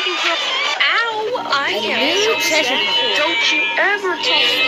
Ow! I am. Don't you ever talk